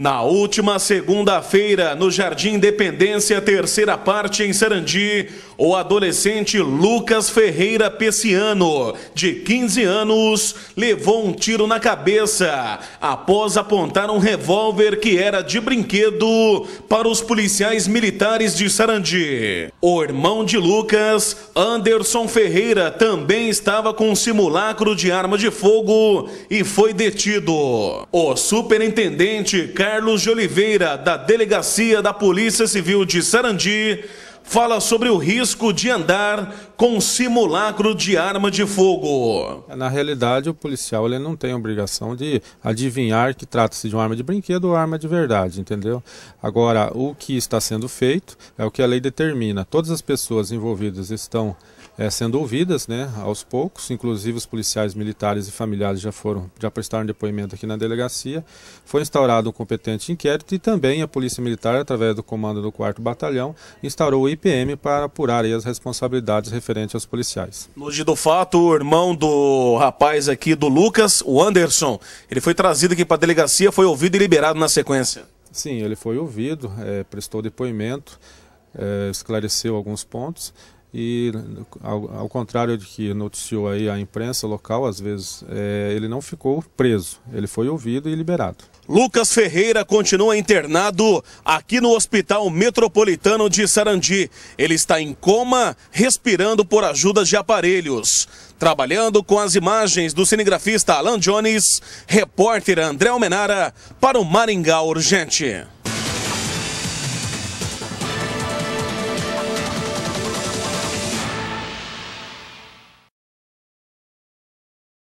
Na última segunda-feira, no Jardim Independência, terceira parte em Sarandi, o adolescente Lucas Ferreira Pessiano, de 15 anos, levou um tiro na cabeça após apontar um revólver que era de brinquedo para os policiais militares de Sarandi. O irmão de Lucas, Anderson Ferreira, também estava com um simulacro de arma de fogo e foi detido. O superintendente Carlos de Oliveira, da Delegacia da Polícia Civil de Sarandi, fala sobre o risco de andar com simulacro de arma de fogo. Na realidade, o policial ele não tem obrigação de adivinhar que trata-se de uma arma de brinquedo ou arma de verdade, entendeu? Agora, o que está sendo feito é o que a lei determina. Todas as pessoas envolvidas estão é, sendo ouvidas, né, aos poucos, inclusive os policiais militares e familiares já foram, já prestaram depoimento aqui na delegacia. Foi instaurado um competente inquérito e também a Polícia Militar, através do comando do 4 Batalhão, instaurou IPM para apurar as responsabilidades referentes aos policiais. No dia do fato, o irmão do rapaz aqui, do Lucas, o Anderson, ele foi trazido aqui para a delegacia, foi ouvido e liberado na sequência. Sim, ele foi ouvido, é, prestou depoimento, é, esclareceu alguns pontos e ao, ao, contrário de que noticiou aí a imprensa local, às vezes é, ele não ficou preso, ele foi ouvido e liberado. Lucas Ferreira continua internado aqui no Hospital Metropolitano de Sarandi. Ele está em coma, respirando por ajuda de aparelhos. Trabalhando com as imagens do cinegrafista Alan Jones, repórter André Almenara para o Maringá Urgente.